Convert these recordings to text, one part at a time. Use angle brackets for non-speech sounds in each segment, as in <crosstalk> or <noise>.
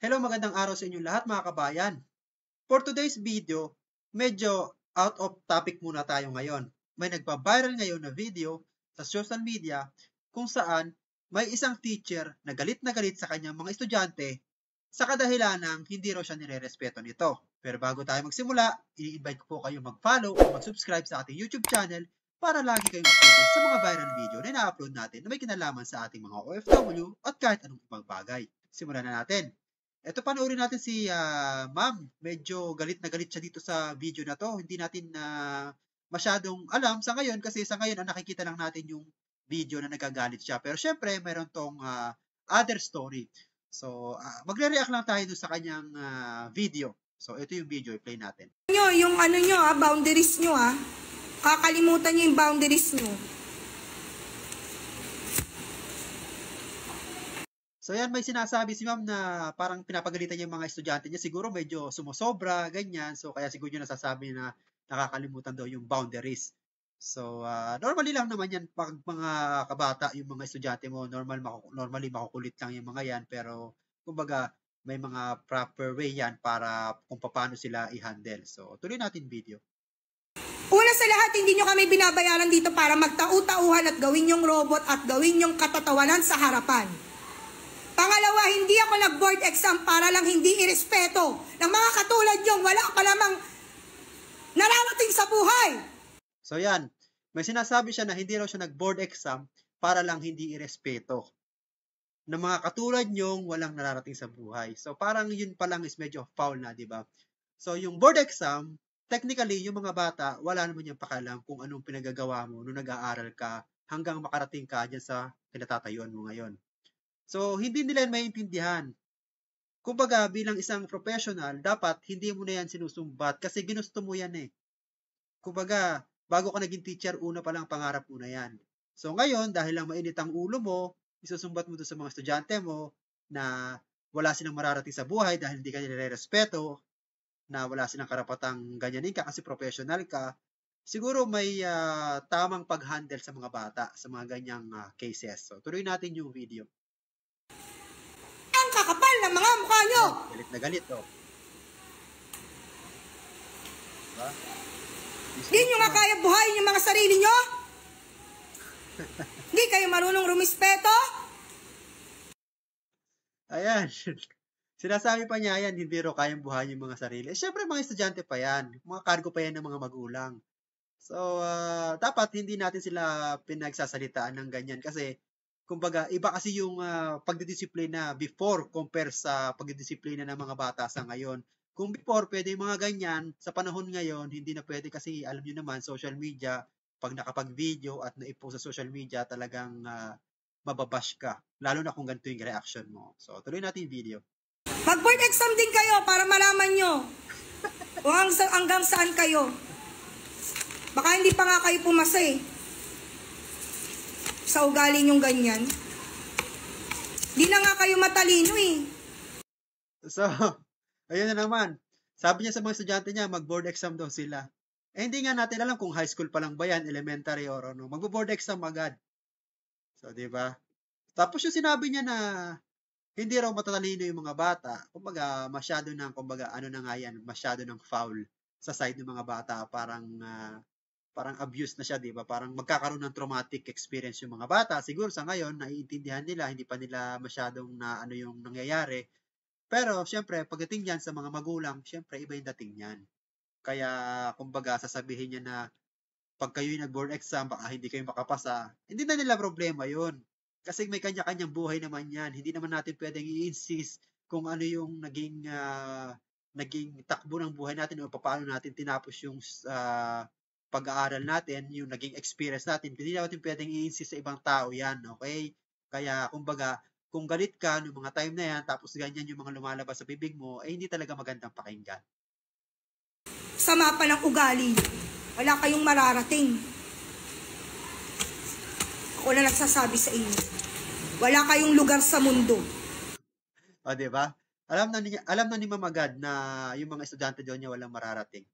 Hello, magandang araw sa inyo lahat mga kabayan. For today's video, medyo out of topic muna tayo ngayon. May nagpa-viral ngayon na video sa social media kung saan may isang teacher na galit na galit sa kanyang mga estudyante sa kadahilan hindi raw siya nire-respeto nito. Pero bago tayo magsimula, i-invite ko po kayo mag-follow o mag-subscribe sa ating YouTube channel para lagi kayong updated sa mga viral video na ina-upload natin na may kinalaman sa ating mga OFW at kahit anong ibang bagay. Simulan na natin. Ito panoorin natin si uh, ma'am. Medyo galit na galit siya dito sa video na to. Hindi natin na uh, masyadong alam sa ngayon kasi sa ngayon ang nakikita lang natin yung video na nagagalit siya. Pero syempre, meron tong uh, other story. So, uh, magre-react lang tayo dun sa kanyang uh, video. So, ito yung video, i-play natin. Nyo, yung ano nyo ah, boundaries nyo ah. Kakalimutan nyo yung boundaries nyo. So yan, may sinasabi si ma'am na parang pinapagalitan niya yung mga estudyante niya. Siguro medyo sumusobra, ganyan. So kaya siguro niya nasasabi na nakakalimutan daw yung boundaries. So uh, normally lang naman yan pag mga kabata, yung mga estudyante mo, normal maku- normally makukulit lang yung mga yan. Pero kumbaga may mga proper way yan para kung paano sila i-handle. So tuloy natin video. Una sa lahat, hindi nyo kami binabayaran dito para magtau-tauhan at gawin yung robot at gawin yung katatawanan sa harapan. Pangalawa, hindi ako nag-board exam para lang hindi irespeto ng mga katulad yung wala pa lamang nararating sa buhay. So yan, may sinasabi siya na hindi raw siya nag-board exam para lang hindi irespeto ng mga katulad nyong walang nararating sa buhay. So parang yun pa lang is medyo foul na, di ba? So yung board exam, technically, yung mga bata, wala naman yung pakalam kung anong pinagagawa mo nung nag-aaral ka hanggang makarating ka dyan sa kinatatayuan mo ngayon. So, hindi nila yan maintindihan. Kumbaga, bilang isang professional, dapat hindi mo na yan sinusumbat kasi ginusto mo yan eh. Kumbaga, bago ka naging teacher, una pa lang pangarap mo na yan. So, ngayon, dahil lang mainit ang ulo mo, isusumbat mo to sa mga estudyante mo na wala silang mararating sa buhay dahil hindi ka nire-respeto, na wala silang karapatang ganyanin ka kasi professional ka, siguro may uh, tamang pag-handle sa mga bata sa mga ganyang uh, cases. So, tuloy natin yung video. Ang kakapal ng mga mukha nyo! Galit na galit, oh. Diba? Hindi nyo nga kaya buhayin yung mga sarili nyo? <laughs> Hindi kayo marunong rumispeto? Ayan. <laughs> Sinasabi pa niya yan, hindi raw kayang buhayin yung mga sarili. Eh, Siyempre, mga estudyante pa yan. Mga cargo pa yan ng mga magulang. So, uh, dapat hindi natin sila pinagsasalitaan ng ganyan kasi, kumbaga, iba kasi yung uh, pagdidisiplina before compare sa pagdidisiplina ng mga bata sa ngayon. Kung before, pwede mga ganyan, sa panahon ngayon, hindi na pwede kasi, alam nyo naman, social media, pag nakapag-video at naipost sa social media, talagang uh, mababash ka. Lalo na kung ganito yung reaction mo. So, tuloy natin yung video. Mag-board exam din kayo para malaman nyo hanggang, hanggang saan kayo. Baka hindi pa nga kayo pumasa eh. Sa ugali nyong ganyan. Di na nga kayo matalino eh. So, <laughs> ayun na naman. Sabi niya sa mga estudyante niya, mag-board exam daw sila. Eh, hindi nga natin alam kung high school pa lang ba yan, elementary or ano. Mag-board exam agad. So, di ba? Tapos yung sinabi niya na hindi raw matatalino yung mga bata. Kumbaga, masyado ng, kumbaga, ano na nga yan, masyado ng foul sa side ng mga bata. Parang, uh, parang abuse na siya, di ba? Parang magkakaroon ng traumatic experience yung mga bata. Siguro sa ngayon, naiintindihan nila, hindi pa nila masyadong na ano yung nangyayari. Pero, syempre, pagdating yan sa mga magulang, syempre, iba yung dating yan. Kaya, kumbaga, sasabihin niya na, pag kayo nag-board exam, baka hindi kayo makapasa, hindi na nila problema yon kasi may kanya-kanyang buhay naman yan. Hindi naman natin pwedeng i-insist kung ano yung naging uh, naging takbo ng buhay natin o paano natin tinapos yung uh, pag-aaral natin, yung naging experience natin. Hindi natin pwedeng i-insist sa ibang tao yan, okay? Kaya, kumbaga, kung galit ka noong mga time na yan, tapos ganyan yung mga lumalabas sa bibig mo, eh hindi talaga magandang pakinggan. Sama pa ng ugali. Wala kayong mararating. Ako na nagsasabi sa inyo. Wala kayong lugar sa mundo. O, di ba? Alam na niya, alam na ni Mamagad na yung mga estudyante doon niya walang mararating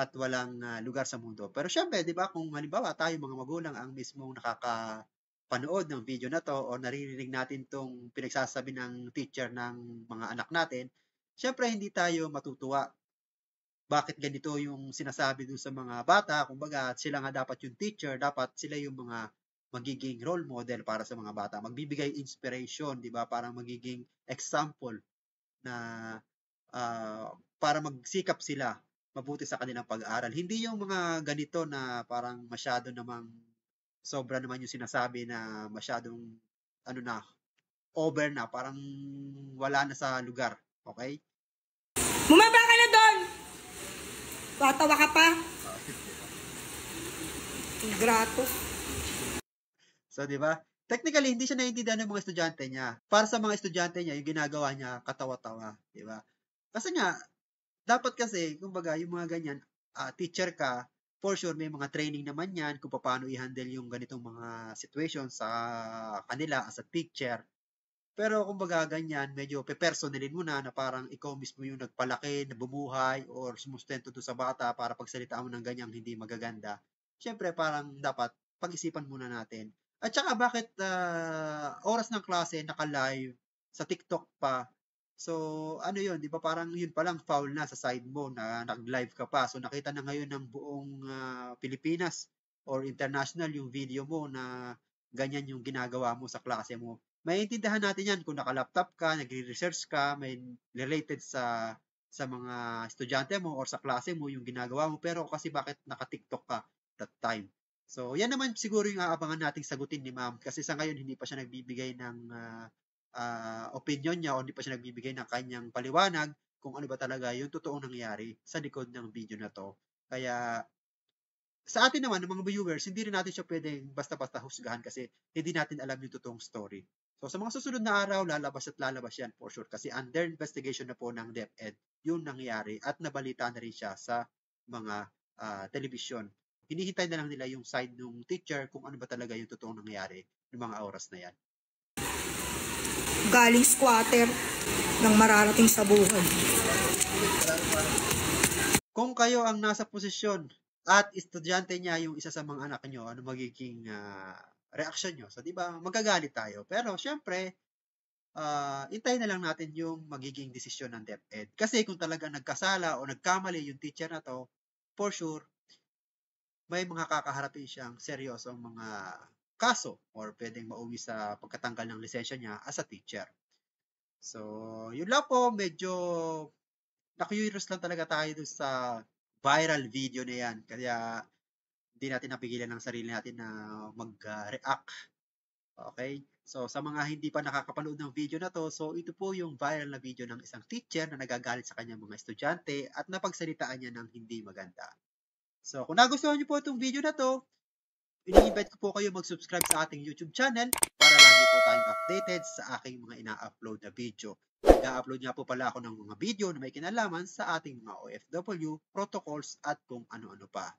at walang uh, lugar sa mundo. Pero syempre, 'di ba, kung halimbawa tayo mga magulang ang mismong nakaka panood ng video na to o naririnig natin tong pinagsasabi ng teacher ng mga anak natin, syempre hindi tayo matutuwa. Bakit ganito yung sinasabi dun sa mga bata? Kumbaga, sila nga dapat yung teacher, dapat sila yung mga magiging role model para sa mga bata. Magbibigay inspiration, di ba? Parang magiging example na ah, para magsikap sila mabuti sa kanilang pag-aaral. Hindi yung mga ganito na parang masyado namang sobra naman yung sinasabi na masyadong ano na over na parang wala na sa lugar okay Bumaba ka na doon! Tatawa ka pa? <laughs> Grato. so di ba technically hindi siya naiintindihan ng mga estudyante niya para sa mga estudyante niya yung ginagawa niya katawa-tawa di ba kasi nga dapat kasi kumbaga yung mga ganyan ah, teacher ka for sure may mga training naman yan kung paano i-handle yung ganitong mga situation sa kanila as a teacher Pero kumbaga ganyan, medyo pe-personalin mo na na parang ikaw mismo yung nagpalaki, na bumuhay, or sumustento doon sa bata para pagsalitaan mo ng ganyang hindi magaganda. Siyempre, parang dapat pag-isipan muna natin. At saka bakit ah, oras ng klase naka-live sa TikTok pa? So, ano yun, di ba parang yun palang foul na sa side mo na nag-live ka pa. So, nakita na ngayon ng buong ah, Pilipinas or international yung video mo na ganyan yung ginagawa mo sa klase mo maiintindihan natin yan kung naka-laptop ka, nagre-research ka, may related sa sa mga estudyante mo or sa klase mo yung ginagawa mo pero kasi bakit naka-TikTok ka that time. So, yan naman siguro yung aabangan nating sagutin ni ma'am kasi sa ngayon hindi pa siya nagbibigay ng ah, ah, opinion niya o hindi pa siya nagbibigay ng kanyang paliwanag kung ano ba talaga yung totoong nangyari sa likod ng video na to. Kaya sa atin naman, ng mga viewers, hindi rin natin siya pwedeng basta-basta husgahan kasi hindi natin alam yung totoong story. So sa mga susunod na araw, lalabas at lalabas yan for sure kasi under investigation na po ng DepEd yung nangyari at nabalita na rin siya sa mga ah, telebisyon. Hinihintay na lang nila yung side ng teacher kung ano ba talaga yung totoong nangyari ng mga oras na yan. Galing squatter ng mararating sa buhay. Kung kayo ang nasa posisyon at estudyante niya yung isa sa mga anak nyo, ano magiging ah, reaction nyo? So, di ba, magagalit tayo. Pero, syempre, ah intayin na lang natin yung magiging desisyon ng DepEd. Kasi kung talaga nagkasala o nagkamali yung teacher na to, for sure, may mga kakaharapin siyang seryosong mga kaso or pwedeng mauwi sa pagkatanggal ng lisensya niya as a teacher. So, yun lang po, medyo na-curious lang talaga tayo dun sa viral video na yan. Kaya hindi natin napigilan ng sarili natin na mag-react. Okay? So, sa mga hindi pa nakakapanood ng video na to, so ito po yung viral na video ng isang teacher na nagagalit sa kanyang mga estudyante at napagsalitaan niya ng hindi maganda. So, kung nagustuhan niyo po itong video na to, ini-invite ko po kayo mag-subscribe sa ating YouTube channel para lagi po tayong updated sa aking mga ina-upload na video. Nag-upload nga po pala ako ng mga video na may kinalaman sa ating mga OFW, protocols at kung ano-ano pa.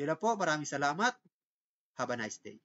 Yun po, maraming salamat. Have a nice day.